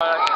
Uh,